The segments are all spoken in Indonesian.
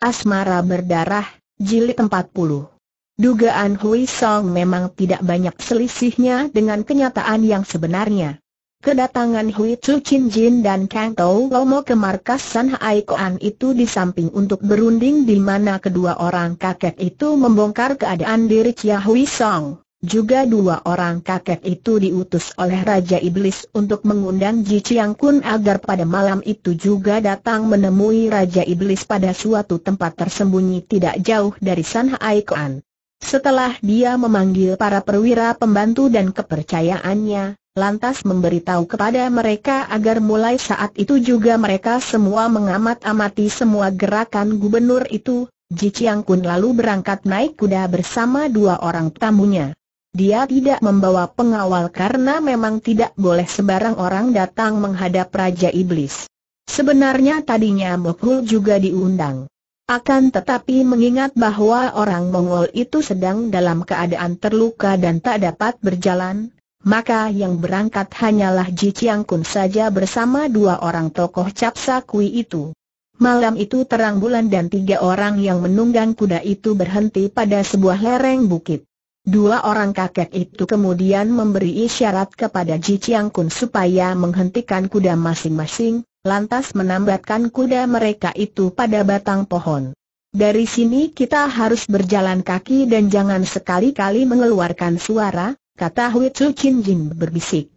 Asmara Berdarah, Jilid 40 Dugaan Hui Song memang tidak banyak selisihnya dengan kenyataan yang sebenarnya. Kedatangan Hui Chu Chin Jin dan Kang Tao Lomo ke markas San Hai Koan itu di samping untuk berunding di mana kedua orang kakek itu membongkar keadaan diri Chia Hui Song. Juga dua orang kakek itu diutus oleh Raja Iblis untuk mengundang Ji Chiang Kun agar pada malam itu juga datang menemui Raja Iblis pada suatu tempat tersembunyi tidak jauh dari San Hai Koan. Setelah dia memanggil para perwira pembantu dan kepercayaannya, lantas memberitahu kepada mereka agar mulai saat itu juga mereka semua mengamat-amati semua gerakan gubernur itu, Ji Chiang Kun lalu berangkat naik kuda bersama dua orang tamunya. Dia tidak membawa pengawal karena memang tidak boleh sebarang orang datang menghadap Raja Iblis. Sebenarnya tadinya Mokhul juga diundang. Akan tetapi mengingat bahwa orang Mongol itu sedang dalam keadaan terluka dan tak dapat berjalan, maka yang berangkat hanyalah Ji Chiang Kun saja bersama dua orang tokoh Capsa Kui itu. Malam itu terang bulan dan tiga orang yang menunggang kuda itu berhenti pada sebuah lereng bukit. Dua orang kakek itu kemudian memberi isyarat kepada Ji Chiang Kun supaya menghentikan kuda masing-masing, lantas menambatkan kuda mereka itu pada batang pohon. Dari sini kita harus berjalan kaki dan jangan sekali-kali mengeluarkan suara, kata Hui Chu Chin Jin berbisik.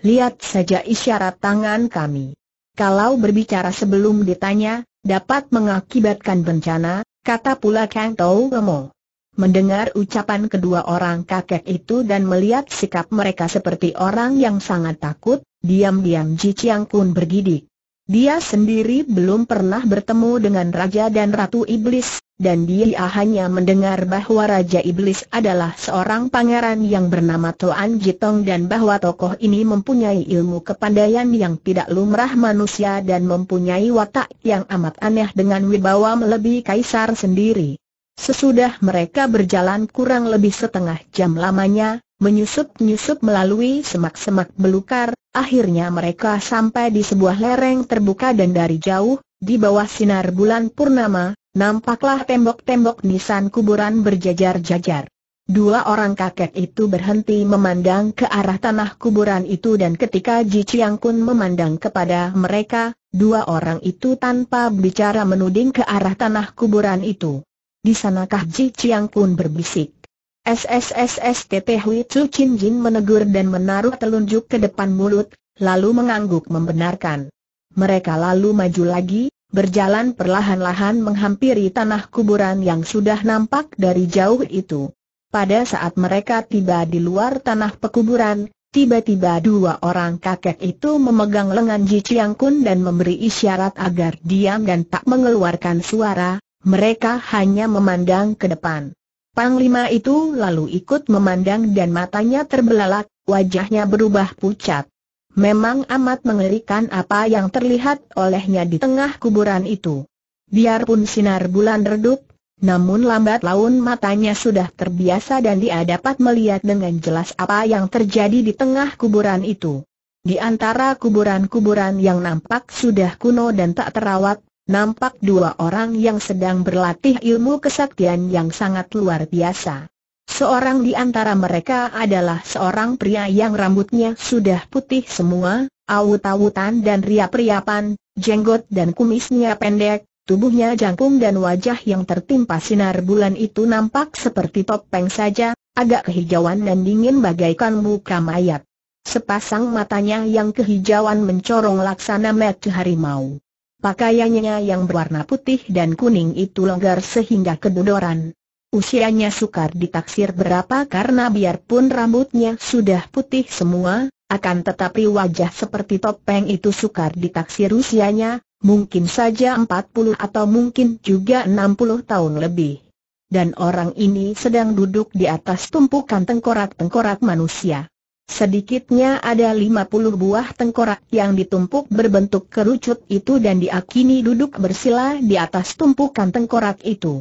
Lihat saja isyarat tangan kami. Kalau berbicara sebelum ditanya, dapat mengakibatkan bencana, kata pula Kang Tao Gemo. Mendengar ucapan kedua orang kakek itu dan melihat sikap mereka seperti orang yang sangat takut, diam-diam Ji Chiang Kun bergidik. Dia sendiri belum pernah bertemu dengan Raja dan Ratu Iblis, dan dia hanya mendengar bahwa Raja Iblis adalah seorang pangeran yang bernama Toan Jitong dan bahwa tokoh ini mempunyai ilmu kepandaian yang tidak lumrah manusia dan mempunyai watak yang amat aneh dengan wibawa melebihi kaisar sendiri. Sesudah mereka berjalan kurang lebih setengah jam lamanya, menyusup-nyusup melalui semak-semak belukar, akhirnya mereka sampai di sebuah lereng terbuka dan dari jauh, di bawah sinar bulan purnama, nampaklah tembok-tembok nisan kuburan berjajar-jajar. Dua orang kakek itu berhenti memandang ke arah tanah kuburan itu dan ketika Ji Chiang Kun memandang kepada mereka, dua orang itu tanpa bicara menuding ke arah tanah kuburan itu. Di sanakah Ji Chiang Kun berbisik? SSSSTT Hui Chu Chin Jin menegur dan menaruh telunjuk ke depan mulut, lalu mengangguk membenarkan. Mereka lalu maju lagi, berjalan perlahan-lahan menghampiri tanah kuburan yang sudah nampak dari jauh itu. Pada saat mereka tiba di luar tanah pekuburan, tiba-tiba dua orang kakek itu memegang lengan Ji Chiang Kun dan memberi isyarat agar diam dan tak mengeluarkan suara, mereka hanya memandang ke depan. Panglima itu lalu ikut memandang dan matanya terbelalak, wajahnya berubah pucat. Memang amat mengerikan apa yang terlihat olehnya di tengah kuburan itu. Biarpun sinar bulan redup, namun lambat laun matanya sudah terbiasa dan dia dapat melihat dengan jelas apa yang terjadi di tengah kuburan itu. Di antara kuburan-kuburan yang nampak sudah kuno dan tak terawat, nampak dua orang yang sedang berlatih ilmu kesaktian yang sangat luar biasa. Seorang di antara mereka adalah seorang pria yang rambutnya sudah putih semua, awut-awutan dan riap-riapan, jenggot dan kumisnya pendek, tubuhnya jangkung dan wajah yang tertimpa sinar bulan itu nampak seperti topeng saja, agak kehijauan dan dingin bagaikan muka mayat. Sepasang matanya yang kehijauan mencorong laksana mata harimau. Pakaiannya yang berwarna putih dan kuning itu longgar sehingga kedodoran. Usianya sukar ditaksir berapa karena biarpun rambutnya sudah putih semua, akan tetapi wajah seperti topeng itu sukar ditaksir usianya, mungkin saja 40 atau mungkin juga 60 tahun lebih. Dan orang ini sedang duduk di atas tumpukan tengkorak-tengkorak manusia. Sedikitnya ada 50 buah tengkorak yang ditumpuk berbentuk kerucut itu dan diakini duduk bersila di atas tumpukan tengkorak itu.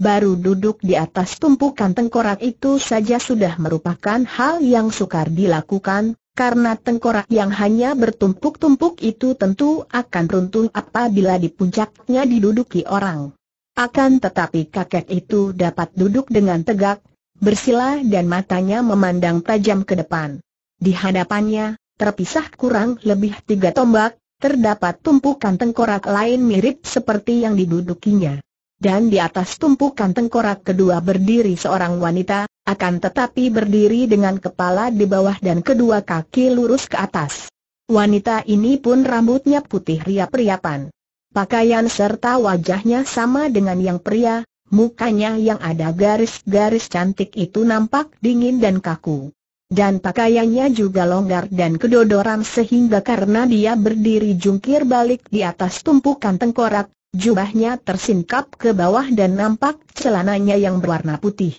Baru duduk di atas tumpukan tengkorak itu saja sudah merupakan hal yang sukar dilakukan, karena tengkorak yang hanya bertumpuk-tumpuk itu tentu akan runtuh apabila di puncaknya diduduki orang. Akan tetapi kakek itu dapat duduk dengan tegak, bersila dan matanya memandang tajam ke depan. Di hadapannya, terpisah kurang lebih tiga tombak, terdapat tumpukan tengkorak lain mirip seperti yang didudukinya. Dan di atas tumpukan tengkorak kedua berdiri seorang wanita, akan tetapi berdiri dengan kepala di bawah dan kedua kaki lurus ke atas. Wanita ini pun rambutnya putih riap-riapan. Pakaian serta wajahnya sama dengan yang pria, mukanya yang ada garis-garis cantik itu nampak dingin dan kaku. Dan pakaiannya juga longgar dan kedodoran sehingga karena dia berdiri jungkir balik di atas tumpukan tengkorak, jubahnya tersingkap ke bawah dan nampak celananya yang berwarna putih.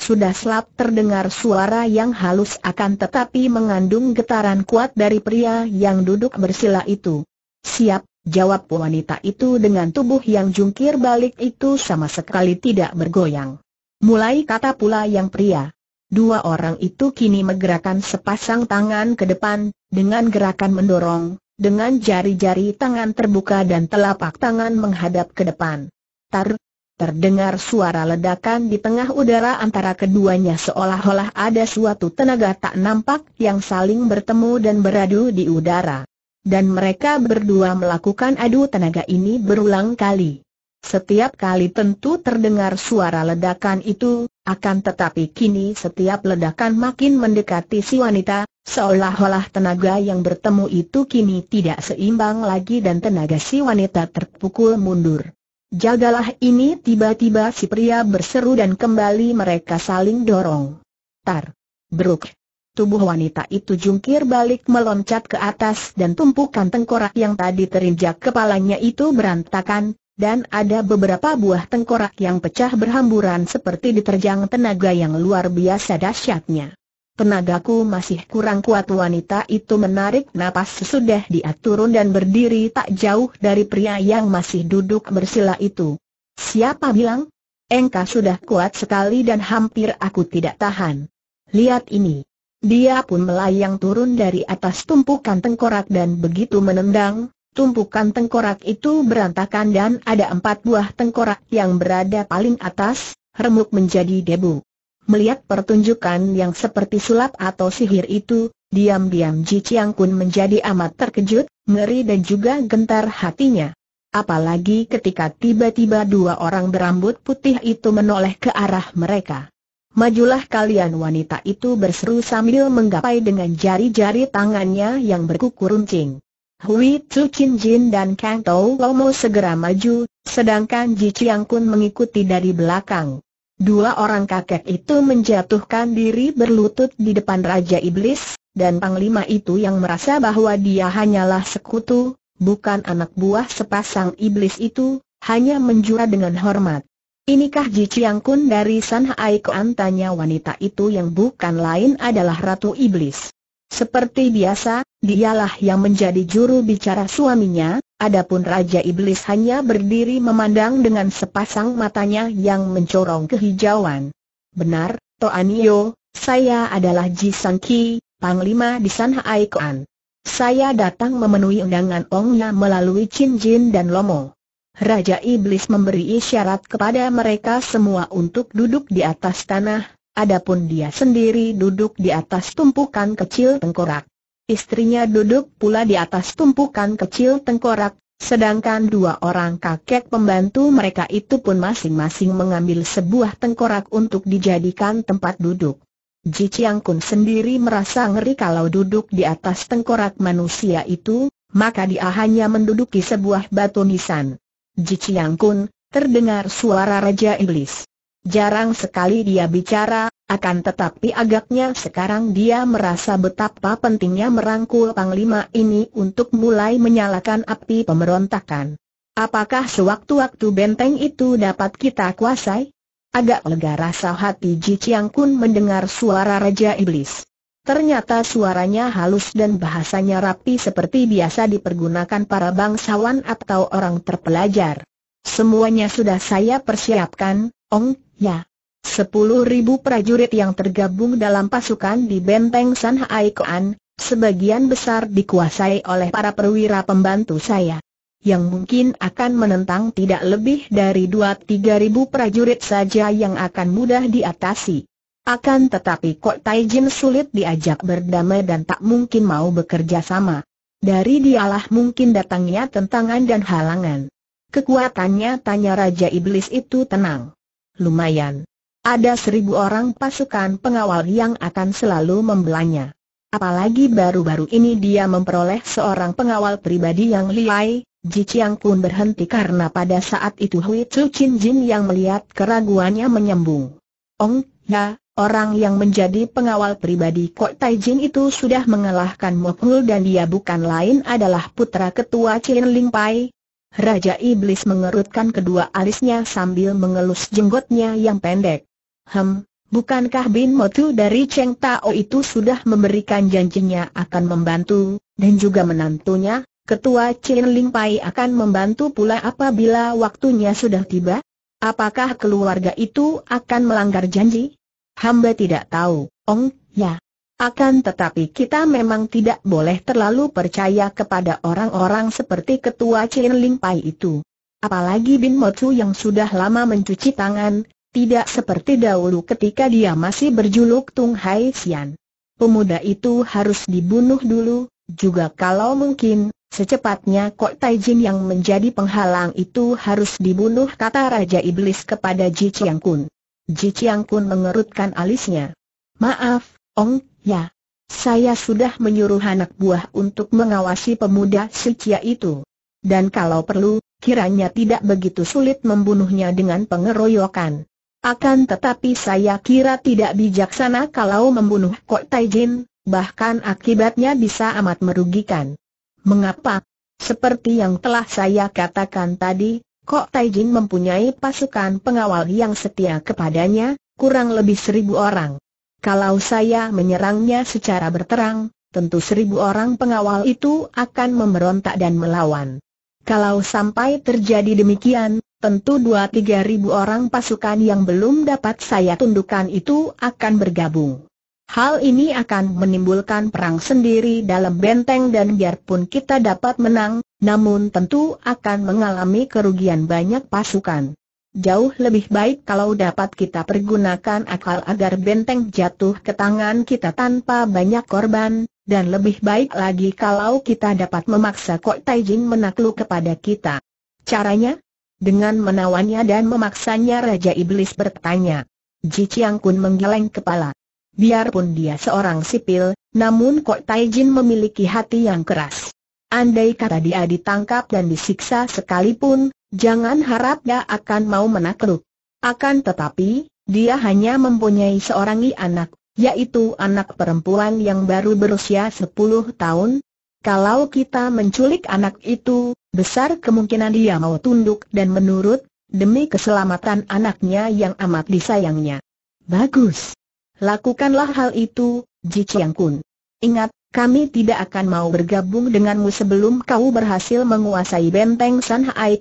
Sudah selap terdengar suara yang halus akan tetapi mengandung getaran kuat dari pria yang duduk bersila itu. Siap, Jawab wanita itu dengan tubuh yang jungkir balik itu sama sekali tidak bergoyang. Mulai kata pula yang pria. Dua orang itu kini menggerakkan sepasang tangan ke depan, dengan gerakan mendorong, dengan jari-jari tangan terbuka dan telapak tangan menghadap ke depan. Tar, terdengar suara ledakan di tengah udara antara keduanya seolah-olah ada suatu tenaga tak nampak yang saling bertemu dan beradu di udara. Dan mereka berdua melakukan adu tenaga ini berulang kali. Setiap kali tentu terdengar suara ledakan itu, akan tetapi kini setiap ledakan makin mendekati si wanita, seolah-olah tenaga yang bertemu itu kini tidak seimbang lagi dan tenaga si wanita terpukul mundur. Jagalah ini tiba-tiba si pria berseru dan kembali mereka saling dorong. Tar! Bruk! Tubuh wanita itu jungkir balik meloncat ke atas dan tumpukan tengkorak yang tadi terinjak kepalanya itu berantakan, dan ada beberapa buah tengkorak yang pecah berhamburan seperti diterjang tenaga yang luar biasa dahsyatnya. Tenagaku masih kurang kuat wanita itu menarik napas sesudah dia turun dan berdiri tak jauh dari pria yang masih duduk bersila itu. Siapa bilang? Engkau sudah kuat sekali dan hampir aku tidak tahan. Lihat ini. Dia pun melayang turun dari atas tumpukan tengkorak dan begitu menendang, tumpukan tengkorak itu berantakan dan ada empat buah tengkorak yang berada paling atas, remuk menjadi debu. Melihat pertunjukan yang seperti sulap atau sihir itu, diam-diam Ji Chiang Kun menjadi amat terkejut, ngeri dan juga gentar hatinya. Apalagi ketika tiba-tiba dua orang berambut putih itu menoleh ke arah mereka. Majulah kalian wanita itu berseru sambil menggapai dengan jari-jari tangannya yang berkuku runcing. Hui Tzu Chin Jin dan Kang Tao Lomo segera maju, sedangkan Ji Chiang Kun mengikuti dari belakang. Dua orang kakek itu menjatuhkan diri berlutut di depan Raja Iblis, dan Panglima itu yang merasa bahwa dia hanyalah sekutu, bukan anak buah sepasang iblis itu, hanya menjura dengan hormat. Inikah Ji Chiang Kun dari San Hai Koan tanya wanita itu yang bukan lain adalah Ratu Iblis. Seperti biasa, dialah yang menjadi juru bicara suaminya, adapun Raja Iblis hanya berdiri memandang dengan sepasang matanya yang mencorong kehijauan. Benar, Toanio, saya adalah Ji Sang Ki, Panglima di San Hai Koan. Saya datang memenuhi undangan Ongnya melalui Chin Jin dan Lomo. Raja Iblis memberi isyarat kepada mereka semua untuk duduk di atas tanah, adapun dia sendiri duduk di atas tumpukan kecil tengkorak. Istrinya duduk pula di atas tumpukan kecil tengkorak, sedangkan dua orang kakek pembantu mereka itu pun masing-masing mengambil sebuah tengkorak untuk dijadikan tempat duduk. Ji Chiang Kun sendiri merasa ngeri kalau duduk di atas tengkorak manusia itu, maka dia hanya menduduki sebuah batu nisan. Ji Chiang Kun, terdengar suara Raja Iblis. Jarang sekali dia bicara, akan tetapi agaknya sekarang dia merasa betapa pentingnya merangkul Panglima ini untuk mulai menyalakan api pemberontakan. Apakah sewaktu-waktu benteng itu dapat kita kuasai? Agak lega rasa hati Ji Chiang Kun mendengar suara Raja Iblis. Ternyata suaranya halus dan bahasanya rapi seperti biasa dipergunakan para bangsawan atau orang terpelajar. Semuanya sudah saya persiapkan, Ong, ya. Sepuluh ribu prajurit yang tergabung dalam pasukan di benteng San Hai Koan, sebagian besar dikuasai oleh para perwira pembantu saya. yang mungkin akan menentang tidak lebih dari dua tiga ribu prajurit saja yang akan mudah diatasi. Akan tetapi Kok Taijin sulit diajak berdamai dan tak mungkin mau bekerja sama. Dari dialah mungkin datangnya tentangan dan halangan. Kekuatannya tanya Raja Iblis itu tenang. Lumayan. Ada seribu orang pasukan pengawal yang akan selalu membelanya. Apalagi baru-baru ini dia memperoleh seorang pengawal pribadi yang liai, Ji Chiang pun berhenti karena pada saat itu Hui Chu Chin Jin yang melihat keraguannya menyambung. Ong, ya, Orang yang menjadi pengawal pribadi Kok Tai Jin itu sudah mengalahkan Mokul dan dia bukan lain adalah putra ketua Chin Ling Pai. Raja Iblis mengerutkan kedua alisnya sambil mengelus jenggotnya yang pendek. Hem, bukankah Bin Motu dari Cheng Tao itu sudah memberikan janjinya akan membantu, dan juga menantunya, ketua Chin Ling Pai akan membantu pula apabila waktunya sudah tiba? Apakah keluarga itu akan melanggar janji? Hamba tidak tahu, Ong, ya. Akan tetapi kita memang tidak boleh terlalu percaya kepada orang-orang seperti ketua Chin Ling Pai itu. Apalagi Bin Motu yang sudah lama mencuci tangan, tidak seperti dahulu ketika dia masih berjuluk Tung Hai Sian. Pemuda itu harus dibunuh dulu, juga kalau mungkin, secepatnya Kok Taijin yang menjadi penghalang itu harus dibunuh kata Raja Iblis kepada Ji Chiang Kun. Ji Chiang Kun mengerutkan alisnya. Maaf, Ong, ya. Saya sudah menyuruh anak buah untuk mengawasi pemuda Sicia itu. Dan kalau perlu, kiranya tidak begitu sulit membunuhnya dengan pengeroyokan. Akan tetapi saya kira tidak bijaksana kalau membunuh Kok Taijin, bahkan akibatnya bisa amat merugikan. Mengapa? Seperti yang telah saya katakan tadi, Kok Taijin mempunyai pasukan pengawal yang setia kepadanya, kurang lebih seribu orang. Kalau saya menyerangnya secara berterang, tentu seribu orang pengawal itu akan memberontak dan melawan. Kalau sampai terjadi demikian, tentu dua tiga ribu orang pasukan yang belum dapat saya tundukkan itu akan bergabung. Hal ini akan menimbulkan perang sendiri dalam benteng dan biarpun kita dapat menang, namun tentu akan mengalami kerugian banyak pasukan. Jauh lebih baik kalau dapat kita pergunakan akal agar benteng jatuh ke tangan kita tanpa banyak korban, dan lebih baik lagi kalau kita dapat memaksa Kok Taijin menakluk kepada kita. Caranya? Dengan menawannya dan memaksanya Raja Iblis bertanya. Ji Chiang Kun menggeleng kepala. Biarpun dia seorang sipil, namun Kok Taijin memiliki hati yang keras. Andai kata dia ditangkap dan disiksa sekalipun, jangan harap dia akan mau menakluk. Akan tetapi, dia hanya mempunyai seorang anak, yaitu anak perempuan yang baru berusia 10 tahun. Kalau kita menculik anak itu, besar kemungkinan dia mau tunduk dan menurut, demi keselamatan anaknya yang amat disayangnya. Bagus. Lakukanlah hal itu, Ji Chiang Kun. Ingat, kami tidak akan mau bergabung denganmu sebelum kau berhasil menguasai benteng San Hai.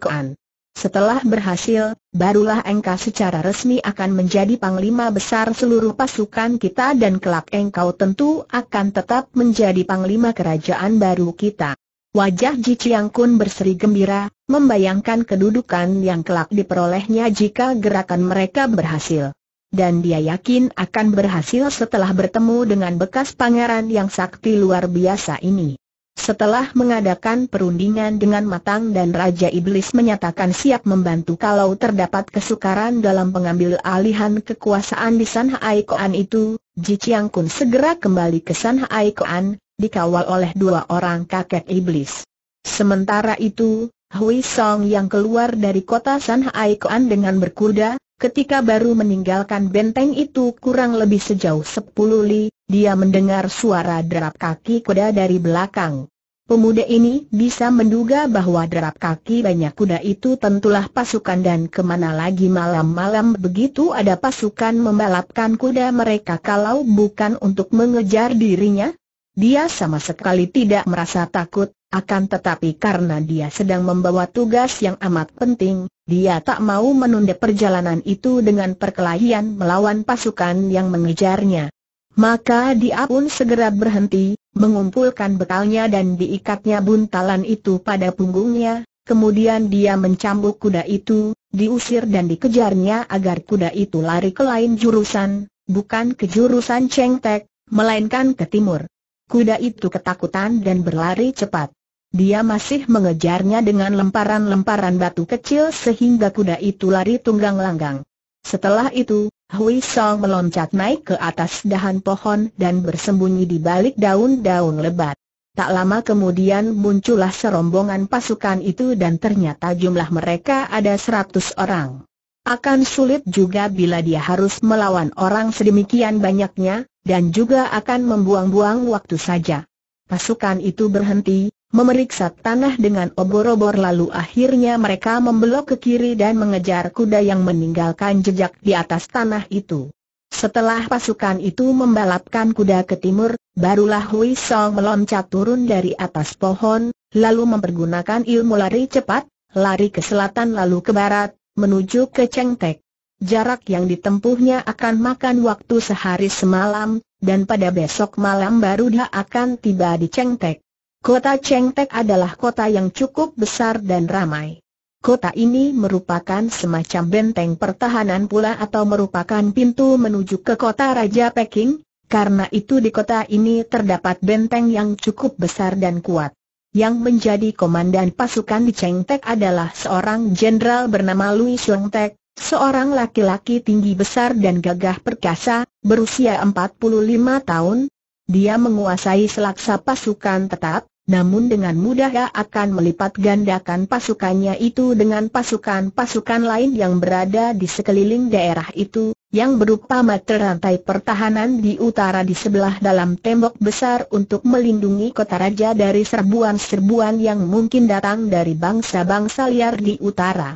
Setelah berhasil, barulah engkau secara resmi akan menjadi panglima besar seluruh pasukan kita dan kelak engkau tentu akan tetap menjadi panglima kerajaan baru kita. Wajah Ji Chiang Kun berseri gembira, membayangkan kedudukan yang kelak diperolehnya jika gerakan mereka berhasil dan dia yakin akan berhasil setelah bertemu dengan bekas pangeran yang sakti luar biasa ini. Setelah mengadakan perundingan dengan matang dan Raja Iblis menyatakan siap membantu kalau terdapat kesukaran dalam pengambil alihan kekuasaan di San Hai Koan itu, Ji Chiang Kun segera kembali ke San Hai Koan, dikawal oleh dua orang kakek iblis. Sementara itu, Hui Song yang keluar dari kota San Hai Koan dengan berkuda, Ketika baru meninggalkan benteng itu kurang lebih sejauh sepuluh li, dia mendengar suara derap kaki kuda dari belakang. Pemuda ini bisa menduga bahwa derap kaki banyak kuda itu tentulah pasukan dan ke mana lagi malam-malam begitu ada pasukan membalapkan kuda mereka kalau bukan untuk mengejar dirinya? Dia sama sekali tidak merasa takut, akan tetapi karena dia sedang membawa tugas yang amat penting, dia tak mau menunda perjalanan itu dengan perkelahian melawan pasukan yang mengejarnya. Maka dia pun segera berhenti, mengumpulkan bekalnya dan diikatnya buntalan itu pada punggungnya, Kemudian dia mencambuk kuda itu, diusir dan dikejarnya agar kuda itu lari ke lain jurusan, bukan ke jurusan Cheng Tek, melainkan ke timur. Kuda itu ketakutan dan berlari cepat. Dia masih mengejarnya dengan lemparan-lemparan batu kecil sehingga kuda itu lari tunggang langgang. Setelah itu, Hui Song meloncat naik ke atas dahan pohon dan bersembunyi di balik daun-daun lebat. Tak lama kemudian muncullah serombongan pasukan itu dan ternyata jumlah mereka ada seratus orang. Akan sulit juga bila dia harus melawan orang sedemikian banyaknya, dan juga akan membuang-buang waktu saja. Pasukan itu berhenti, memeriksa tanah dengan obor-obor lalu akhirnya mereka membelok ke kiri dan mengejar kuda yang meninggalkan jejak di atas tanah itu. Setelah pasukan itu membalapkan kuda ke timur, barulah Hui Song meloncat turun dari atas pohon, lalu mempergunakan ilmu lari cepat, lari ke selatan lalu ke barat, menuju ke Cheng Tek. Jarak yang ditempuhnya akan makan waktu sehari semalam, dan pada besok malam baru dia akan tiba di Cheng Tek. Kota Cheng Tek adalah kota yang cukup besar dan ramai. Kota ini merupakan semacam benteng pertahanan pula atau merupakan pintu menuju ke kota Raja Peking, karena itu di kota ini terdapat benteng yang cukup besar dan kuat. Yang menjadi komandan pasukan di Cheng Tek adalah seorang jenderal bernama Xiong Tek, seorang laki-laki tinggi besar dan gagah perkasa, berusia 45 tahun, dia menguasai selaksa pasukan tetap, namun dengan mudah dia akan melipat gandakan pasukannya itu dengan pasukan-pasukan lain yang berada di sekeliling daerah itu, yang berupa mata rantai pertahanan di utara di sebelah dalam tembok besar untuk melindungi kota raja dari serbuan-serbuan yang mungkin datang dari bangsa-bangsa liar di utara.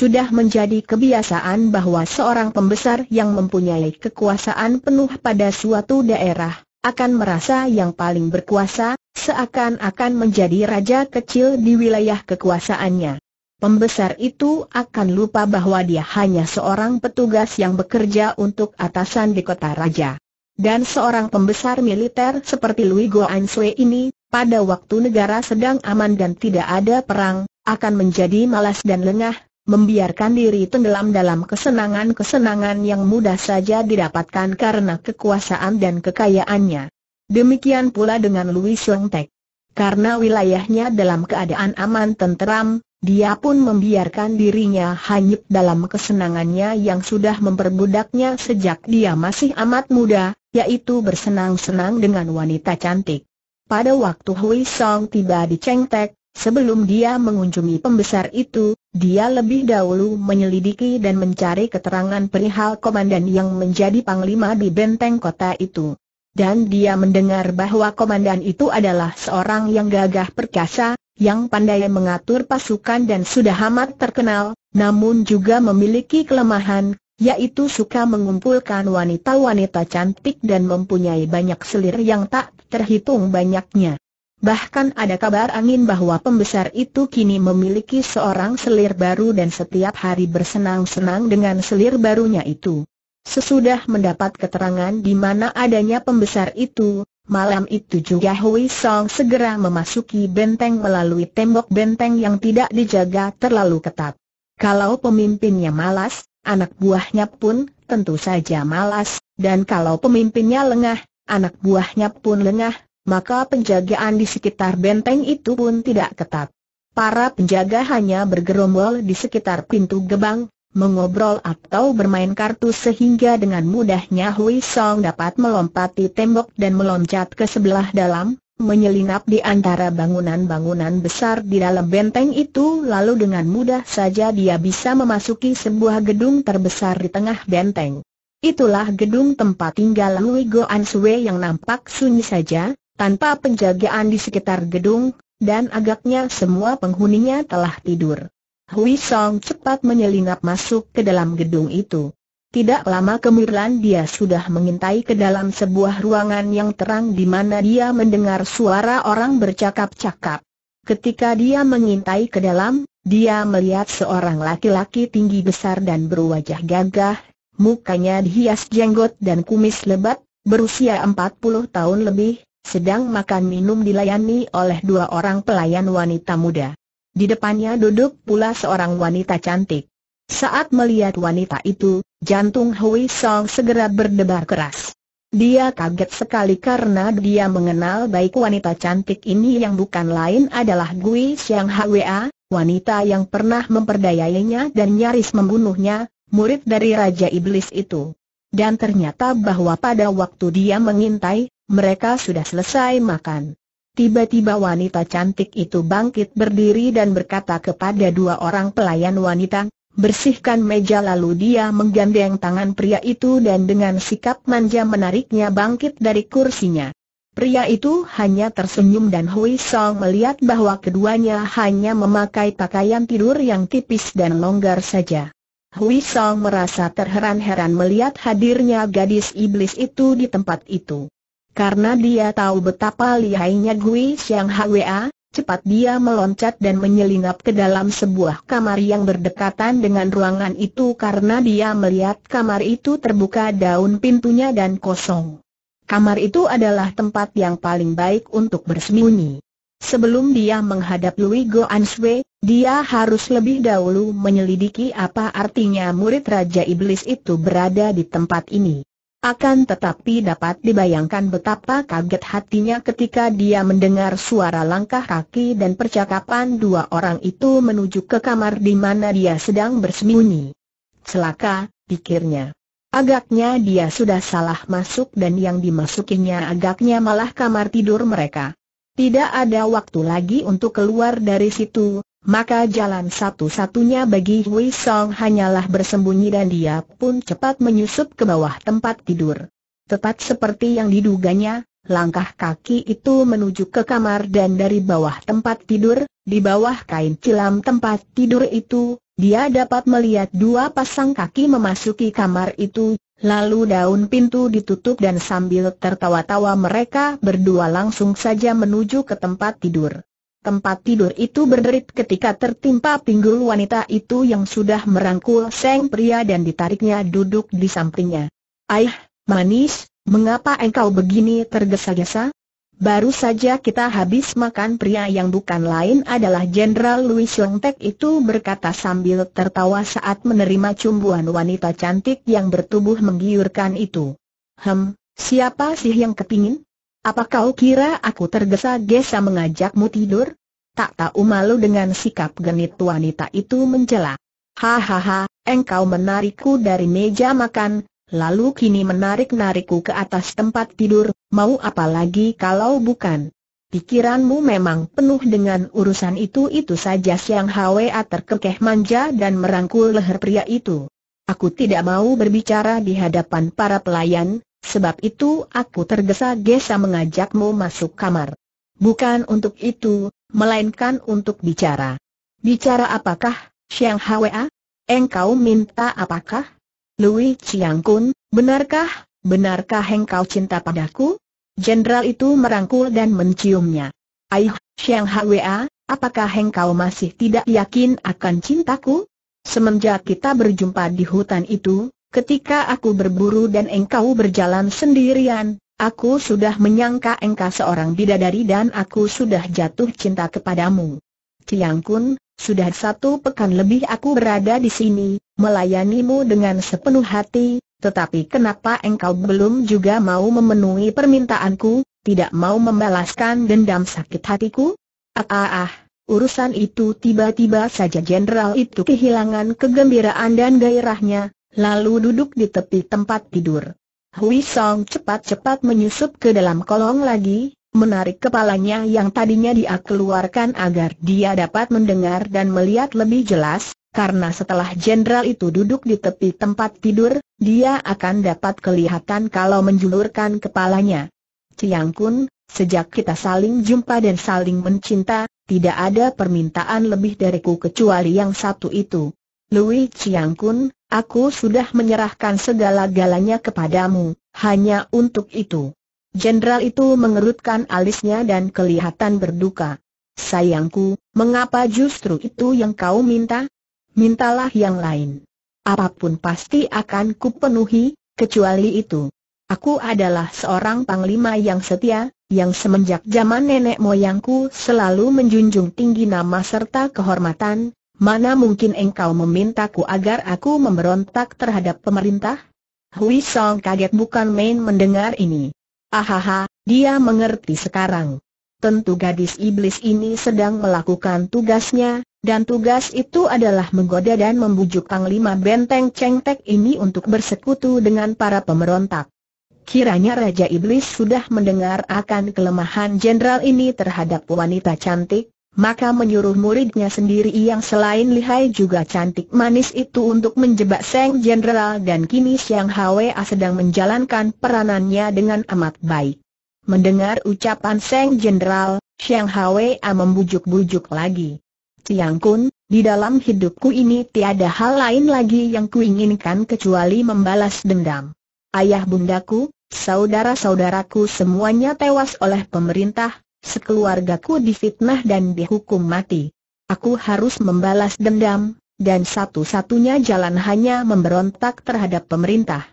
Sudah menjadi kebiasaan bahwa seorang pembesar yang mempunyai kekuasaan penuh pada suatu daerah, akan merasa yang paling berkuasa, seakan-akan menjadi raja kecil di wilayah kekuasaannya. Pembesar itu akan lupa bahwa dia hanya seorang petugas yang bekerja untuk atasan di kota raja. Dan seorang pembesar militer seperti Louis Goan ini, pada waktu negara sedang aman dan tidak ada perang, akan menjadi malas dan lengah, membiarkan diri tenggelam dalam kesenangan-kesenangan yang mudah saja didapatkan karena kekuasaan dan kekayaannya. Demikian pula dengan Louis Xiong Tek. Karena wilayahnya dalam keadaan aman tenteram, dia pun membiarkan dirinya hanyut dalam kesenangannya yang sudah memperbudaknya sejak dia masih amat muda, yaitu bersenang-senang dengan wanita cantik. Pada waktu Hui Song tiba di Cheng Tek, Sebelum dia mengunjungi pembesar itu, dia lebih dahulu menyelidiki dan mencari keterangan perihal komandan yang menjadi panglima di benteng kota itu. Dan dia mendengar bahwa komandan itu adalah seorang yang gagah perkasa, yang pandai mengatur pasukan dan sudah amat terkenal, namun juga memiliki kelemahan, yaitu suka mengumpulkan wanita-wanita cantik dan mempunyai banyak selir yang tak terhitung banyaknya. Bahkan ada kabar angin bahwa pembesar itu kini memiliki seorang selir baru dan setiap hari bersenang-senang dengan selir barunya itu. Sesudah mendapat keterangan di mana adanya pembesar itu, malam itu juga Hui Song segera memasuki benteng melalui tembok benteng yang tidak dijaga terlalu ketat. Kalau pemimpinnya malas, anak buahnya pun tentu saja malas, dan kalau pemimpinnya lengah, anak buahnya pun lengah, maka penjagaan di sekitar benteng itu pun tidak ketat. Para penjaga hanya bergerombol di sekitar pintu gebang, mengobrol atau bermain kartu sehingga dengan mudahnya Hui Song dapat melompati tembok dan meloncat ke sebelah dalam, menyelinap di antara bangunan-bangunan besar di dalam benteng itu lalu dengan mudah saja dia bisa memasuki sebuah gedung terbesar di tengah benteng. Itulah gedung tempat tinggal Louis Goan Sue yang nampak sunyi saja, tanpa penjagaan di sekitar gedung, dan agaknya semua penghuninya telah tidur. Hui Song cepat menyelinap masuk ke dalam gedung itu. Tidak lama kemudian dia sudah mengintai ke dalam sebuah ruangan yang terang di mana dia mendengar suara orang bercakap-cakap. Ketika dia mengintai ke dalam, dia melihat seorang laki-laki tinggi besar dan berwajah gagah, mukanya dihias jenggot dan kumis lebat, berusia 40 tahun lebih, sedang makan minum dilayani oleh dua orang pelayan wanita muda. di depannya duduk pula seorang wanita cantik. Saat melihat wanita itu, jantung Hui Song segera berdebar keras. Dia kaget sekali karena dia mengenal baik wanita cantik ini yang bukan lain adalah Gui Xiang Hwa, wanita yang pernah memperdayainya dan nyaris membunuhnya, murid dari Raja Iblis itu. Dan ternyata bahwa pada waktu dia mengintai, mereka sudah selesai makan. Tiba-tiba wanita cantik itu bangkit berdiri dan berkata kepada dua orang pelayan wanita, bersihkan meja lalu dia menggandeng tangan pria itu dan dengan sikap manja menariknya bangkit dari kursinya. Pria itu hanya tersenyum dan Hui Song melihat bahwa keduanya hanya memakai pakaian tidur yang tipis dan longgar saja. Hui Song merasa terheran-heran melihat hadirnya gadis iblis itu di tempat itu. Karena dia tahu betapa lihainya Gui Xiang Hwa, Cepat dia meloncat dan menyelinap ke dalam sebuah kamar yang berdekatan dengan ruangan itu karena dia melihat kamar itu terbuka daun pintunya dan kosong. Kamar itu adalah tempat yang paling baik untuk bersembunyi. Sebelum dia menghadap Louis Goanswe, dia harus lebih dahulu menyelidiki apa artinya murid Raja Iblis itu berada di tempat ini. Akan tetapi dapat dibayangkan betapa kaget hatinya ketika dia mendengar suara langkah kaki dan percakapan dua orang itu menuju ke kamar di mana dia sedang bersembunyi. Celaka, pikirnya. Agaknya dia sudah salah masuk dan yang dimasukinya agaknya malah kamar tidur mereka. Tidak ada waktu lagi untuk keluar dari situ, maka jalan satu-satunya bagi Hui Song hanyalah bersembunyi dan dia pun cepat menyusup ke bawah tempat tidur. Tepat seperti yang diduganya, langkah kaki itu menuju ke kamar dan dari bawah tempat tidur, di bawah kain cilam tempat tidur itu, dia dapat melihat dua pasang kaki memasuki kamar itu, lalu daun pintu ditutup dan sambil tertawa-tawa mereka berdua langsung saja menuju ke tempat tidur. Tempat tidur itu berderit ketika tertimpa pinggul wanita itu yang sudah merangkul Seng pria dan ditariknya duduk di sampingnya. Aih, manis, mengapa engkau begini tergesa-gesa? Baru saja kita habis makan pria yang bukan lain adalah Jenderal Louis Xiong Tek itu berkata sambil tertawa saat menerima cumbuan wanita cantik yang bertubuh menggiurkan itu. Hem, siapa sih yang kepingin? Apa kau kira aku tergesa-gesa mengajakmu tidur? Tak tahu malu dengan sikap genit wanita itu mencela. Hahaha, engkau menarikku dari meja makan, lalu kini menarik-narikku ke atas tempat tidur, mau apa lagi kalau bukan? Pikiranmu memang penuh dengan urusan itu-itu saja Siang Hwa terkekeh manja dan merangkul leher pria itu. Aku tidak mau berbicara di hadapan para pelayan, Sebab itu aku tergesa-gesa mengajakmu masuk kamar. Bukan untuk itu, melainkan untuk bicara. Bicara apakah, Xiang Hwa? Engkau minta apakah? Louis Chiang Kun, benarkah, benarkah engkau cinta padaku? Jenderal itu merangkul dan menciumnya. Aih, Xiang Hwa, apakah engkau masih tidak yakin akan cintaku? Semenjak kita berjumpa di hutan itu, Ketika aku berburu dan engkau berjalan sendirian, aku sudah menyangka engkau seorang bidadari dan aku sudah jatuh cinta kepadamu. Tiang Kun, sudah satu pekan lebih aku berada di sini, melayanimu dengan sepenuh hati, tetapi kenapa engkau belum juga mau memenuhi permintaanku, tidak mau membalaskan dendam sakit hatiku? Ah ah ah, urusan itu tiba-tiba saja jenderal itu kehilangan kegembiraan dan gairahnya, lalu duduk di tepi tempat tidur. Hui Song cepat-cepat menyusup ke dalam kolong lagi, menarik kepalanya yang tadinya dia keluarkan agar dia dapat mendengar dan melihat lebih jelas, karena setelah jenderal itu duduk di tepi tempat tidur, dia akan dapat kelihatan kalau menjulurkan kepalanya. Ciang Kun, sejak kita saling jumpa dan saling mencinta, tidak ada permintaan lebih dariku kecuali yang satu itu. Louis Chiang Kun, aku sudah menyerahkan segala-galanya kepadamu, hanya untuk itu. Jenderal itu mengerutkan alisnya dan kelihatan berduka. Sayangku, mengapa justru itu yang kau minta? Mintalah yang lain. Apa pun pasti akan kupenuhi, kecuali itu. Aku adalah seorang panglima yang setia, yang semenjak zaman nenek moyangku selalu menjunjung tinggi nama serta kehormatan, mana mungkin engkau memintaku agar aku memberontak terhadap pemerintah? Hui Song kaget bukan main mendengar ini. Ahaha, dia mengerti sekarang. Tentu gadis iblis ini sedang melakukan tugasnya, dan tugas itu adalah menggoda dan membujuk Panglima Benteng Cheng Tek ini untuk bersekutu dengan para pemberontak. Kiranya Raja Iblis sudah mendengar akan kelemahan jenderal ini terhadap wanita cantik, maka menyuruh muridnya sendiri yang selain lihai juga cantik manis itu untuk menjebak Seng Jenderal dan kini Siang Hwa sedang menjalankan peranannya dengan amat baik. Mendengar ucapan Seng Jenderal, Siang Hwa membujuk-bujuk lagi. Tiang Kun, di dalam hidupku ini tiada hal lain lagi yang kuinginkan kecuali membalas dendam. Ayah bundaku, saudara-saudaraku semuanya tewas oleh pemerintah, sekeluargaku difitnah dan dihukum mati. Aku harus membalas dendam, dan satu-satunya jalan hanya memberontak terhadap pemerintah.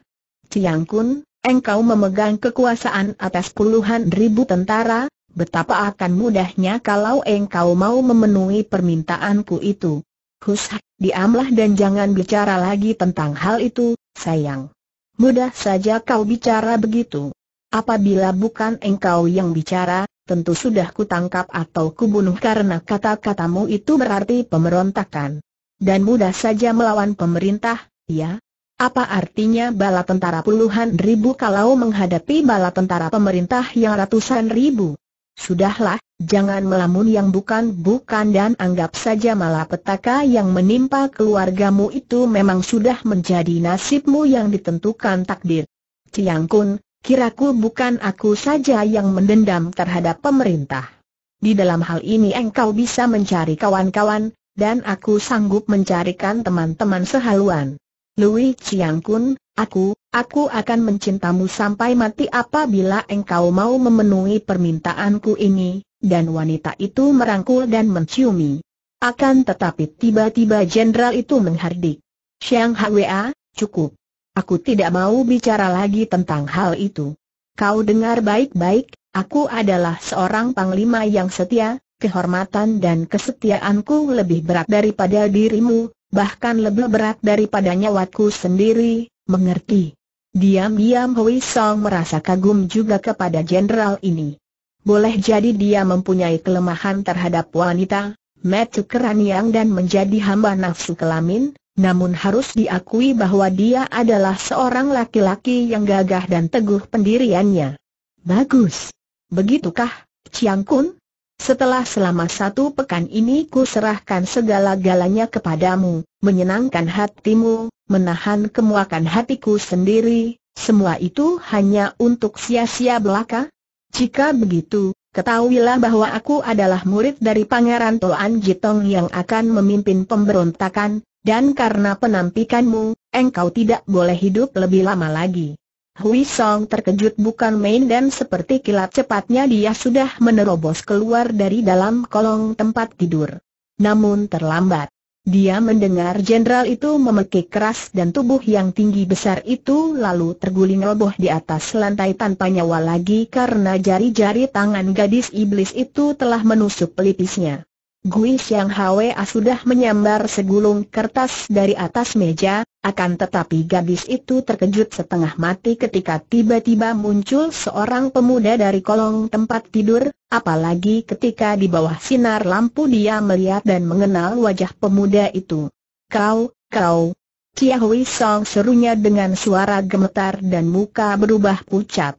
Tiang Kun, engkau memegang kekuasaan atas puluhan ribu tentara, betapa akan mudahnya kalau engkau mau memenuhi permintaanku itu. Hus, diamlah dan jangan bicara lagi tentang hal itu, sayang. Mudah saja kau bicara begitu. Apabila bukan engkau yang bicara, tentu sudah kutangkap atau kubunuh karena kata-katamu itu berarti pemberontakan. Dan mudah saja melawan pemerintah, ya? Apa artinya bala tentara puluhan ribu kalau menghadapi bala tentara pemerintah yang ratusan ribu? Sudahlah, jangan melamun yang bukan-bukan dan anggap saja malapetaka yang menimpa keluargamu itu memang sudah menjadi nasibmu yang ditentukan takdir. Tiang Kun, kiraku bukan aku saja yang mendendam terhadap pemerintah. Di dalam hal ini engkau bisa mencari kawan-kawan, dan aku sanggup mencarikan teman-teman sehaluan. Lui Chiang Kun, aku, Aku akan mencintamu sampai mati apabila engkau mau memenuhi permintaanku ini, dan wanita itu merangkul dan menciumi. Akan tetapi tiba-tiba jenderal itu menghardik. Xiang Hwa, cukup. Aku tidak mau bicara lagi tentang hal itu. Kau dengar baik-baik, aku adalah seorang panglima yang setia, kehormatan dan kesetiaanku lebih berat daripada dirimu, bahkan lebih berat daripada nyawaku sendiri, mengerti? Diam-diam Hui Song merasa kagum juga kepada jenderal ini. Boleh jadi dia mempunyai kelemahan terhadap wanita, metu keraniang dan menjadi hamba nafsu kelamin, namun harus diakui bahwa dia adalah seorang laki-laki yang gagah dan teguh pendiriannya. Bagus. Begitukah, Chiang Kun? Setelah selama satu pekan ini ku serahkan segala-galanya kepadamu, menyenangkan hatimu, menahan kemuakan hatiku sendiri, semua itu hanya untuk sia-sia belaka? Jika begitu, ketahuilah bahwa aku adalah murid dari Pangeran Toan Jitong yang akan memimpin pemberontakan, dan karena penampikanmu, engkau tidak boleh hidup lebih lama lagi. Hui Song terkejut bukan main dan seperti kilat cepatnya dia sudah menerobos keluar dari dalam kolong tempat tidur. Namun terlambat. Dia mendengar jenderal itu memekik keras dan tubuh yang tinggi besar itu lalu terguling roboh di atas lantai tanpa nyawa lagi karena jari-jari tangan gadis iblis itu telah menusuk pelipisnya. Gui Siang Hwa sudah menyambar segulung kertas dari atas meja, akan tetapi gadis itu terkejut setengah mati ketika tiba-tiba muncul seorang pemuda dari kolong tempat tidur, apalagi ketika di bawah sinar lampu dia melihat dan mengenal wajah pemuda itu. Kau, kau, Chia Hui Song serunya dengan suara gemetar dan muka berubah pucat.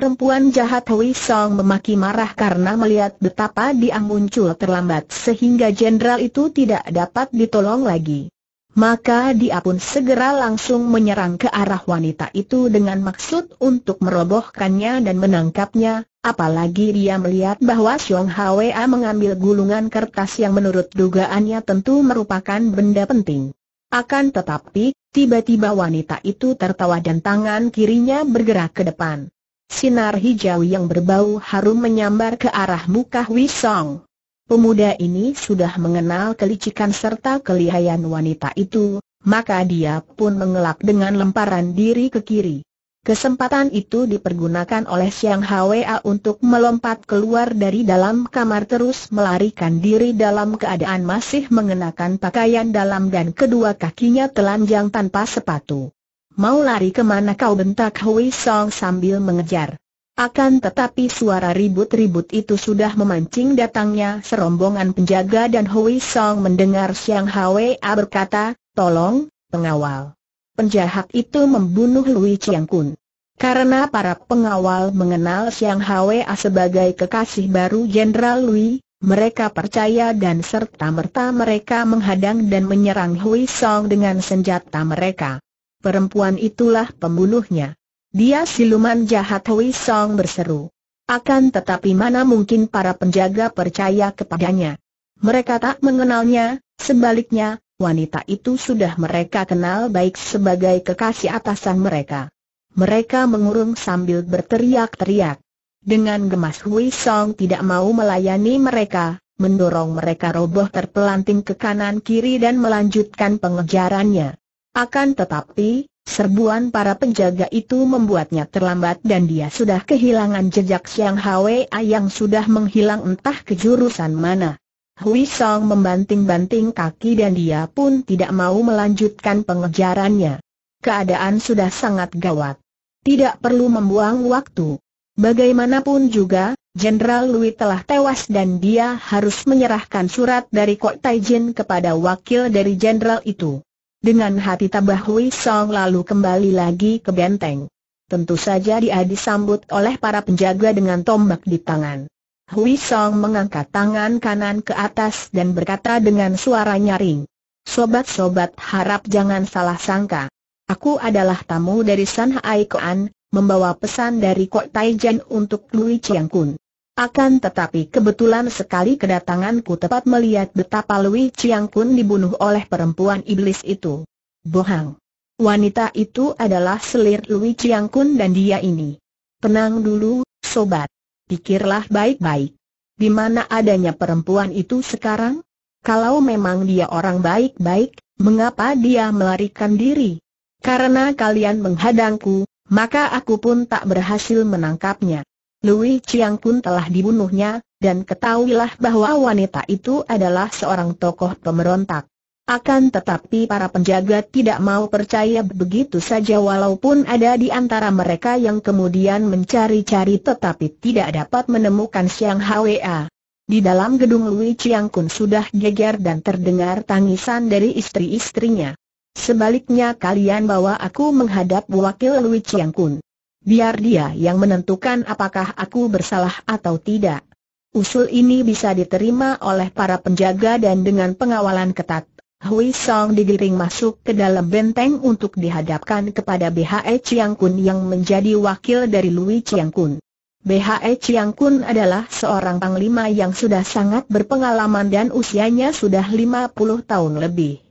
Perempuan jahat Hui Song memaki marah karena melihat betapa dia muncul terlambat sehingga jenderal itu tidak dapat ditolong lagi. Maka dia pun segera langsung menyerang ke arah wanita itu dengan maksud untuk merobohkannya dan menangkapnya, apalagi dia melihat bahwa Xiong Hwa mengambil gulungan kertas yang menurut dugaannya tentu merupakan benda penting. Akan tetapi, tiba-tiba wanita itu tertawa dan tangan kirinya bergerak ke depan. Sinar hijau yang berbau harum menyambar ke arah muka Wisong. Pemuda ini sudah mengenal kelicikan serta kelihayan wanita itu, maka dia pun mengelak dengan lemparan diri ke kiri. Kesempatan itu dipergunakan oleh Siang Hwa untuk melompat keluar dari dalam kamar terus melarikan diri dalam keadaan masih mengenakan pakaian dalam dan kedua kakinya telanjang tanpa sepatu. Mau lari ke mana kau bentak Hui Song sambil mengejar. Akan tetapi suara ribut-ribut itu sudah memancing datangnya serombongan penjaga dan Hui Song mendengar Siang Hwa berkata, tolong, pengawal penjahat itu membunuh Lui Chiang Kun. Karena para pengawal mengenal Siang Hwa sebagai kekasih baru Jenderal Lui, mereka percaya dan serta-merta mereka menghadang dan menyerang Hui Song dengan senjata mereka. Perempuan itulah pembunuhnya. Dia siluman jahat Hui Song berseru. Akan tetapi mana mungkin para penjaga percaya kepadanya. Mereka tak mengenalnya, sebaliknya, wanita itu sudah mereka kenal baik sebagai kekasih atasan mereka. Mereka mengurung sambil berteriak-teriak. Dengan gemas Hui Song tidak mau melayani mereka, mendorong mereka roboh terpelanting ke kanan kiri dan melanjutkan pengejarannya. Akan tetapi, serbuan para penjaga itu membuatnya terlambat dan dia sudah kehilangan jejak Siang Hwa yang sudah menghilang entah ke jurusan mana. Hui Song membanting-banting kaki dan dia pun tidak mau melanjutkan pengejarannya. Keadaan sudah sangat gawat. Tidak perlu membuang waktu. Bagaimanapun juga, Jenderal Lui telah tewas dan dia harus menyerahkan surat dari Kok Taijin kepada wakil dari jenderal itu. Dengan hati tabah Hui Song lalu kembali lagi ke benteng. Tentu saja dia disambut oleh para penjaga dengan tombak di tangan. Hui Song mengangkat tangan kanan ke atas dan berkata dengan suara nyaring. Sobat-sobat harap jangan salah sangka. Aku adalah tamu dari San Hai Koan, membawa pesan dari Kok Taijan untuk Lui Chiang Kun. Akan tetapi kebetulan sekali kedatanganku tepat melihat betapa Lui Chiang Kun dibunuh oleh perempuan iblis itu. Bohang. Wanita itu adalah selir Lui Chiang Kun dan dia ini. Tenang dulu, sobat. Pikirlah baik-baik. Di mana adanya perempuan itu sekarang? Kalau memang dia orang baik-baik, mengapa dia melarikan diri? Karena kalian menghadangku, maka aku pun tak berhasil menangkapnya. Louis Chiang pun telah dibunuhnya, dan ketahuilah bahwa wanita itu adalah seorang tokoh pemberontak. Akan tetapi para penjaga tidak mau percaya begitu saja walaupun ada di antara mereka yang kemudian mencari-cari tetapi tidak dapat menemukan Siang Hwa. Di dalam gedung Lui Chiang Kun sudah geger dan terdengar tangisan dari istri-istrinya. Sebaliknya kalian bawa aku menghadap wakil Lui Chiang Kun. Biar dia yang menentukan apakah aku bersalah atau tidak. Usul ini bisa diterima oleh para penjaga dan dengan pengawalan ketat Hui Song digiring masuk ke dalam benteng untuk dihadapkan kepada BHE Chiang Kun yang menjadi wakil dari Lui Chiang Kun. BHE Chiang Kun adalah seorang panglima yang sudah sangat berpengalaman dan usianya sudah 50 tahun lebih.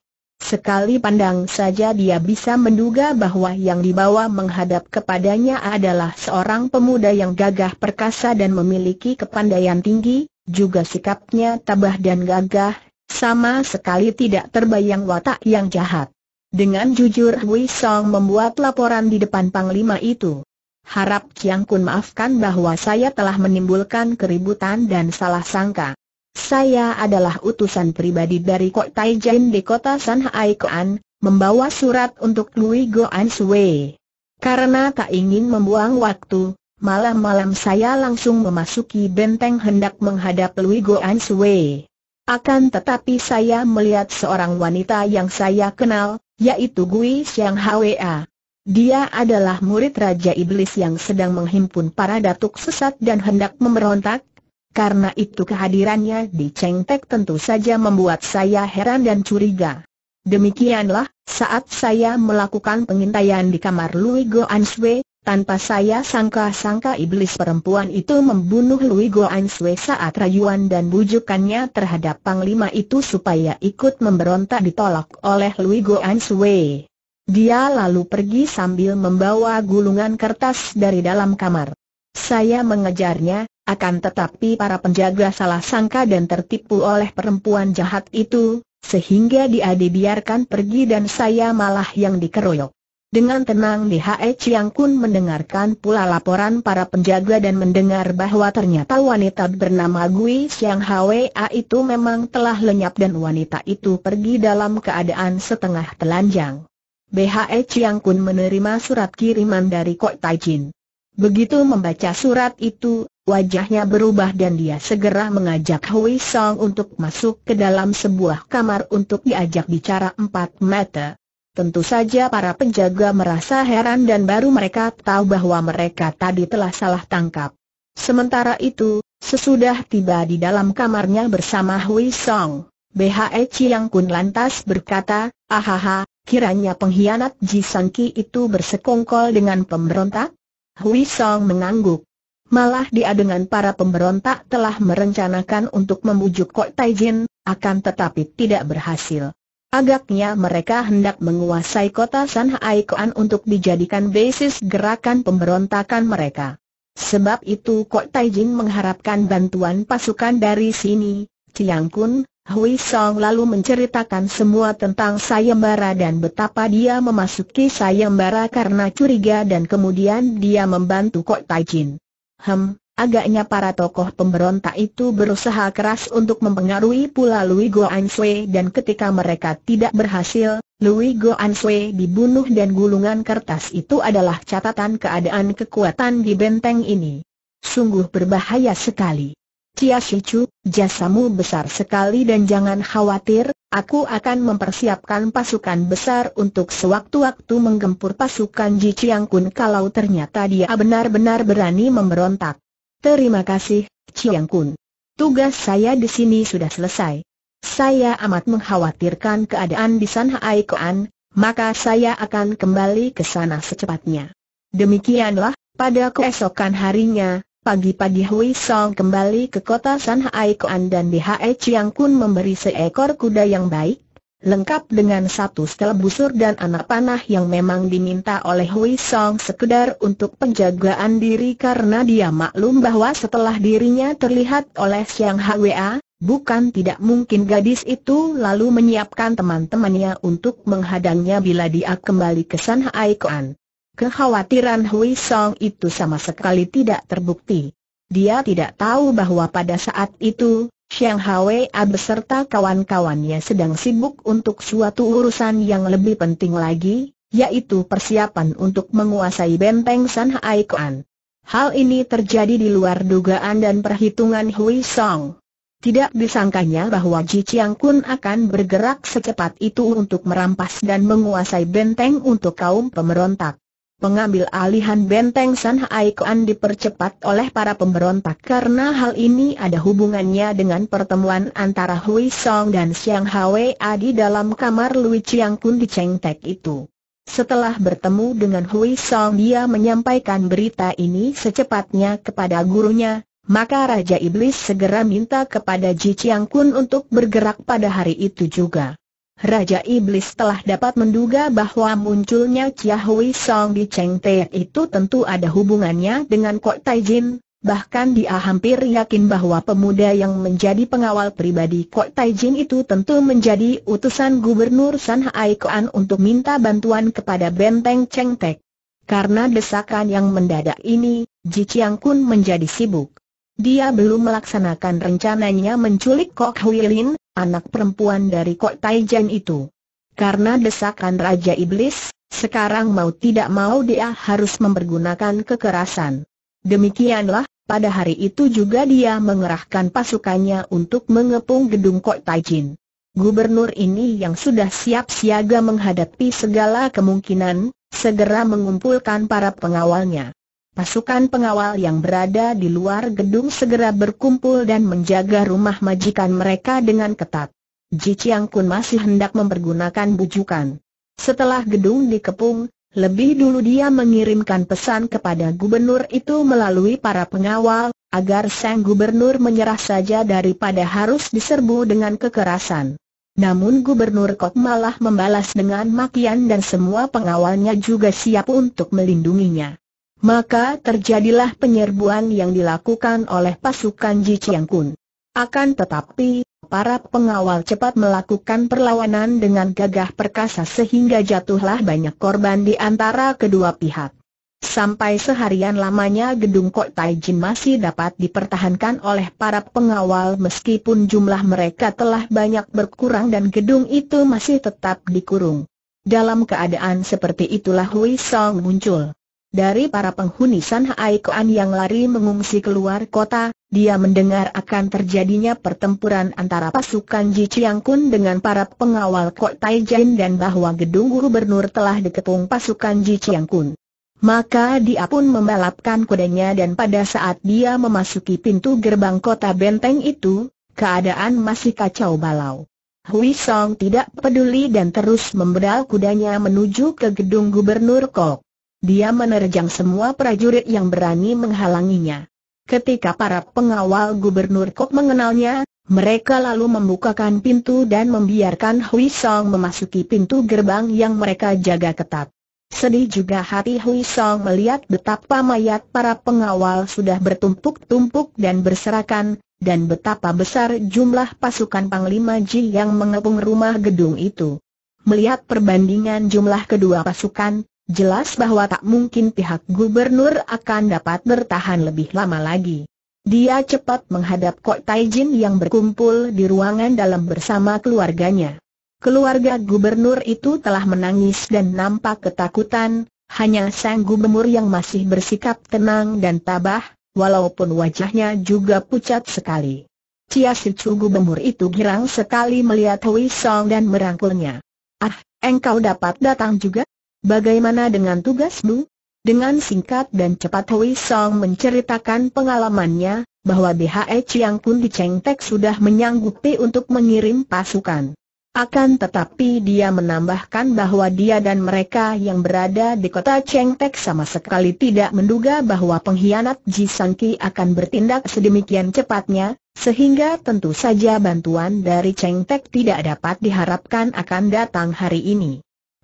Sekali pandang saja dia bisa menduga bahwa yang dibawa menghadap kepadanya adalah seorang pemuda yang gagah perkasa dan memiliki kepandaian tinggi, juga sikapnya tabah dan gagah, sama sekali tidak terbayang watak yang jahat. Dengan jujur Hui Song membuat laporan di depan Panglima itu. Harap Chiang Kun maafkan bahwa saya telah menimbulkan keributan dan salah sangka. Saya adalah utusan pribadi dari Kok Tai Jin di kota San Hai Koan, membawa surat untuk Louis Goan Sui. Karena tak ingin membuang waktu, malam-malam saya langsung memasuki benteng hendak menghadap Louis Goan Sui. Akan tetapi saya melihat seorang wanita yang saya kenal, yaitu Gui Xiang Hwa. Dia adalah murid Raja Iblis yang sedang menghimpun para datuk sesat dan hendak memberontak. Karena itu kehadirannya di Cheng tentu saja membuat saya heran dan curiga. Demikianlah, saat saya melakukan pengintaian di kamar Louis Goan tanpa saya sangka-sangka iblis perempuan itu membunuh Lui Goan saat rayuan dan bujukannya terhadap Panglima itu supaya ikut memberontak ditolak oleh Lui Goan. Dia lalu pergi sambil membawa gulungan kertas dari dalam kamar. Saya mengejarnya, akan tetapi para penjaga salah sangka dan tertipu oleh perempuan jahat itu, sehingga dia dibiarkan pergi dan saya malah yang dikeroyok. Dengan tenang Dhe Chiang Kun mendengarkan pula laporan para penjaga dan mendengar bahwa ternyata wanita bernama Gui Xiang Hwa itu memang telah lenyap dan wanita itu pergi dalam keadaan setengah telanjang. BHE Chiang Kun menerima surat kiriman dari Kok Taijin. Begitu membaca surat itu, wajahnya berubah dan dia segera mengajak Hui Song untuk masuk ke dalam sebuah kamar untuk diajak bicara empat mata. Tentu saja para penjaga merasa heran dan baru mereka tahu bahwa mereka tadi telah salah tangkap. Sementara itu, sesudah tiba di dalam kamarnya bersama Hui Song, BHE Chiang Kun lantas berkata, Ahaha, kiranya pengkhianat Ji Sanki itu bersekongkol dengan pemberontak? Hui Song mengangguk. Malah dia dengan para pemberontak telah merencanakan untuk membujuk Kok Taijin, akan tetapi tidak berhasil. Agaknya mereka hendak menguasai kota Sanhai Koan untuk dijadikan basis gerakan pemberontakan mereka. Sebab itu Kok Taijin mengharapkan bantuan pasukan dari sini. Chiang Kun, Hui Song lalu menceritakan semua tentang sayembara dan betapa dia memasuki sayembara karena curiga dan kemudian dia membantu Kok Taijin. Hem, Agaknya para tokoh pemberontak itu berusaha keras untuk mempengaruhi pula Louis Goan Sui dan ketika mereka tidak berhasil, Louis Goan Sui dibunuh dan gulungan kertas itu adalah catatan keadaan kekuatan di benteng ini. Sungguh berbahaya sekali. Cia Shichu, jasamu besar sekali dan jangan khawatir, aku akan mempersiapkan pasukan besar untuk sewaktu-waktu menggempur pasukan Ji Chiang Kun kalau ternyata dia benar-benar berani memberontak. Terima kasih, Chiang Kun. Tugas saya di sini sudah selesai. Saya amat mengkhawatirkan keadaan di San Hai maka saya akan kembali ke sana secepatnya. Demikianlah, pada keesokan harinya, pagi-pagi Hui Song kembali ke kota San Hai Koan dan BHE Chiang Kun memberi seekor kuda yang baik, lengkap dengan satu setel busur dan anak panah yang memang diminta oleh Hui Song sekedar untuk penjagaan diri karena dia maklum bahwa setelah dirinya terlihat oleh Siang Hwa, bukan tidak mungkin gadis itu lalu menyiapkan teman-temannya untuk menghadangnya bila dia kembali ke San Hai Koan. Kekhawatiran Hui Song itu sama sekali tidak terbukti. Dia tidak tahu bahwa pada saat itu, Xiang Hwa beserta kawan-kawannya sedang sibuk untuk suatu urusan yang lebih penting lagi, yaitu persiapan untuk menguasai benteng San Hai Koan. Hal ini terjadi di luar dugaan dan perhitungan Hui Song. Tidak disangkanya bahwa Ji Chiang Kun akan bergerak secepat itu untuk merampas dan menguasai benteng untuk kaum pemberontak pengambil alihan benteng San Hai dipercepat oleh para pemberontak karena hal ini ada hubungannya dengan pertemuan antara Hui Song dan Xiang Hwa di dalam kamar Lui Chiang Kun di Cheng Tek itu. Setelah bertemu dengan Hui Song dia menyampaikan berita ini secepatnya kepada gurunya, maka Raja Iblis segera minta kepada Ji Chiang Kun untuk bergerak pada hari itu juga. Raja Iblis telah dapat menduga bahwa munculnya Chia Hui Song di Cheng Te itu tentu ada hubungannya dengan Kok Tai Jin, bahkan dia hampir yakin bahwa pemuda yang menjadi pengawal pribadi Kok Tai Jin itu tentu menjadi utusan Gubernur San Hai Koan untuk minta bantuan kepada Benteng Cheng Tek. Karena desakan yang mendadak ini, Ji Chiang Kun menjadi sibuk. Dia belum melaksanakan rencananya menculik Kok Hui Lin, anak perempuan dari Kok Taijan itu. Karena desakan Raja Iblis, sekarang mau tidak mau dia harus mempergunakan kekerasan. Demikianlah, pada hari itu juga dia mengerahkan pasukannya untuk mengepung gedung Kok Taijin. Gubernur ini yang sudah siap siaga menghadapi segala kemungkinan, segera mengumpulkan para pengawalnya. Pasukan pengawal yang berada di luar gedung segera berkumpul dan menjaga rumah majikan mereka dengan ketat. Ji Chiang Kun masih hendak mempergunakan bujukan. Setelah gedung dikepung, lebih dulu dia mengirimkan pesan kepada gubernur itu melalui para pengawal, agar sang gubernur menyerah saja daripada harus diserbu dengan kekerasan. Namun gubernur Kok malah membalas dengan makian dan semua pengawalnya juga siap untuk melindunginya. Maka terjadilah penyerbuan yang dilakukan oleh pasukan Ji Chiang Kun. Akan tetapi, para pengawal cepat melakukan perlawanan dengan gagah perkasa sehingga jatuhlah banyak korban di antara kedua pihak. Sampai seharian lamanya gedung Kok Taijin masih dapat dipertahankan oleh para pengawal meskipun jumlah mereka telah banyak berkurang dan gedung itu masih tetap dikurung. Dalam keadaan seperti itulah Hui Song muncul. Dari para penghuni San Hai Koan yang lari mengungsi keluar kota, dia mendengar akan terjadinya pertempuran antara pasukan Ji Chiang Kun dengan para pengawal Kok Taijin dan bahwa gedung gubernur telah dikepung pasukan Ji Chiang Kun. Maka dia pun membalapkan kudanya dan pada saat dia memasuki pintu gerbang kota benteng itu, keadaan masih kacau balau. Hui Song tidak peduli dan terus membedal kudanya menuju ke gedung gubernur Kok. Dia menerjang semua prajurit yang berani menghalanginya. Ketika para pengawal gubernur Kok mengenalnya, mereka lalu membukakan pintu dan membiarkan Hui Song memasuki pintu gerbang yang mereka jaga ketat. Sedih juga hati Hui Song melihat betapa mayat para pengawal sudah bertumpuk-tumpuk dan berserakan, dan betapa besar jumlah pasukan Panglima Ji yang mengepung rumah gedung itu. Melihat perbandingan jumlah kedua pasukan, jelas bahwa tak mungkin pihak gubernur akan dapat bertahan lebih lama lagi. Dia cepat menghadap Kok Taijin yang berkumpul di ruangan dalam bersama keluarganya. Keluarga gubernur itu telah menangis dan nampak ketakutan, hanya sang gubernur yang masih bersikap tenang dan tabah, walaupun wajahnya juga pucat sekali. Cia Sicu gubernur itu girang sekali melihat Hui Song dan merangkulnya. Ah, engkau dapat datang juga? Bagaimana dengan tugasmu? Dengan singkat dan cepat Hui Song menceritakan pengalamannya, bahwa BHE Chiang Kun di Cheng Tek sudah menyanggupi untuk mengirim pasukan. Akan tetapi dia menambahkan bahwa dia dan mereka yang berada di kota Cheng Tek sama sekali tidak menduga bahwa pengkhianat Ji Sanki akan bertindak sedemikian cepatnya, sehingga tentu saja bantuan dari Cheng Tek tidak dapat diharapkan akan datang hari ini.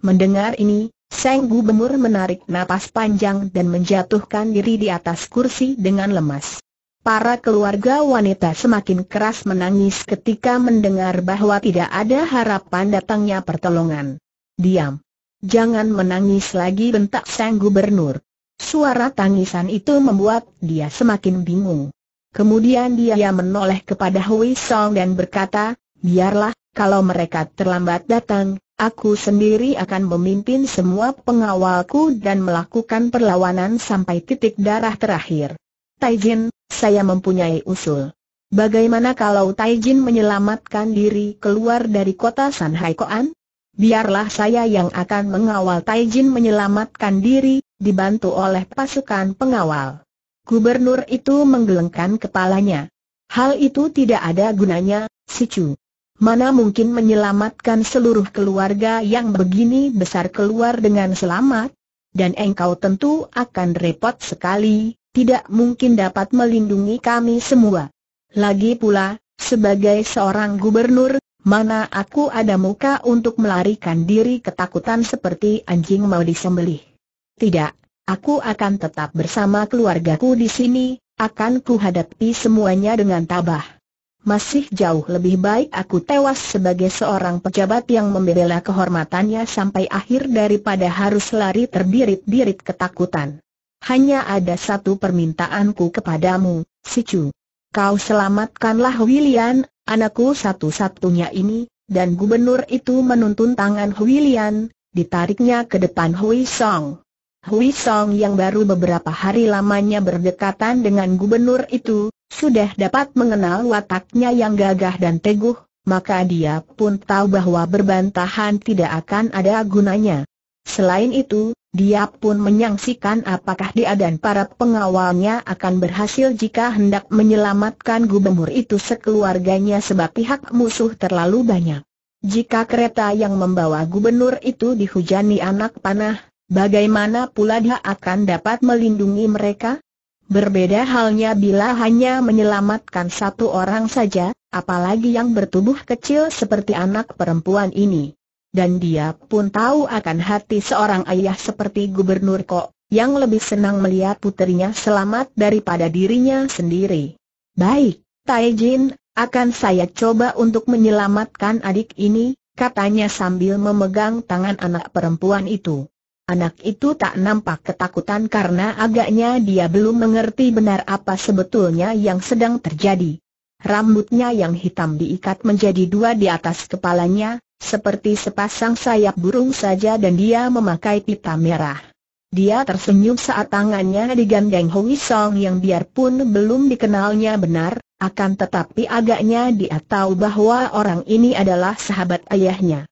Mendengar ini, Seng Gubernur menarik napas panjang dan menjatuhkan diri di atas kursi dengan lemas. Para keluarga wanita semakin keras menangis ketika mendengar bahwa tidak ada harapan datangnya pertolongan. Diam. Jangan menangis lagi bentak sang gubernur. Suara tangisan itu membuat dia semakin bingung. Kemudian dia menoleh kepada Hui Song dan berkata, biarlah, kalau mereka terlambat datang, aku sendiri akan memimpin semua pengawalku dan melakukan perlawanan sampai titik darah terakhir. Taijin, saya mempunyai usul. Bagaimana kalau Taijin menyelamatkan diri keluar dari kota San Koan? Biarlah saya yang akan mengawal Taijin menyelamatkan diri, dibantu oleh pasukan pengawal. Gubernur itu menggelengkan kepalanya. Hal itu tidak ada gunanya, si Chu. Mana mungkin menyelamatkan seluruh keluarga yang begini besar keluar dengan selamat? Dan engkau tentu akan repot sekali, tidak mungkin dapat melindungi kami semua. Lagi pula, sebagai seorang gubernur, mana aku ada muka untuk melarikan diri ketakutan seperti anjing mau disembelih. Tidak, aku akan tetap bersama keluargaku di sini, akan kuhadapi semuanya dengan tabah. Masih jauh lebih baik aku tewas sebagai seorang pejabat yang membela kehormatannya sampai akhir daripada harus lari terbirit-birit ketakutan. Hanya ada satu permintaanku kepadamu, Sicu. Kau selamatkanlah William, anakku satu-satunya ini, dan gubernur itu menuntun tangan William, ditariknya ke depan Hui Song. Hui Song yang baru beberapa hari lamanya berdekatan dengan gubernur itu, sudah dapat mengenal wataknya yang gagah dan teguh, maka dia pun tahu bahwa berbantahan tidak akan ada gunanya. Selain itu, dia pun menyaksikan apakah dia dan para pengawalnya akan berhasil jika hendak menyelamatkan gubernur itu sekeluarganya sebab pihak musuh terlalu banyak. Jika kereta yang membawa gubernur itu dihujani anak panah, bagaimana pula dia akan dapat melindungi mereka? Berbeda halnya bila hanya menyelamatkan satu orang saja, apalagi yang bertubuh kecil seperti anak perempuan ini dan dia pun tahu akan hati seorang ayah seperti Gubernur Kok, yang lebih senang melihat puterinya selamat daripada dirinya sendiri. Baik, Taijin, Akan saya coba untuk menyelamatkan adik ini, katanya sambil memegang tangan anak perempuan itu. Anak itu tak nampak ketakutan karena agaknya dia belum mengerti benar apa sebetulnya yang sedang terjadi. Rambutnya yang hitam diikat menjadi dua di atas kepalanya, seperti sepasang sayap burung saja dan dia memakai pita merah. Dia tersenyum saat tangannya digandeng Hui Song yang biarpun belum dikenalnya benar, akan tetapi agaknya dia tahu bahwa orang ini adalah sahabat ayahnya.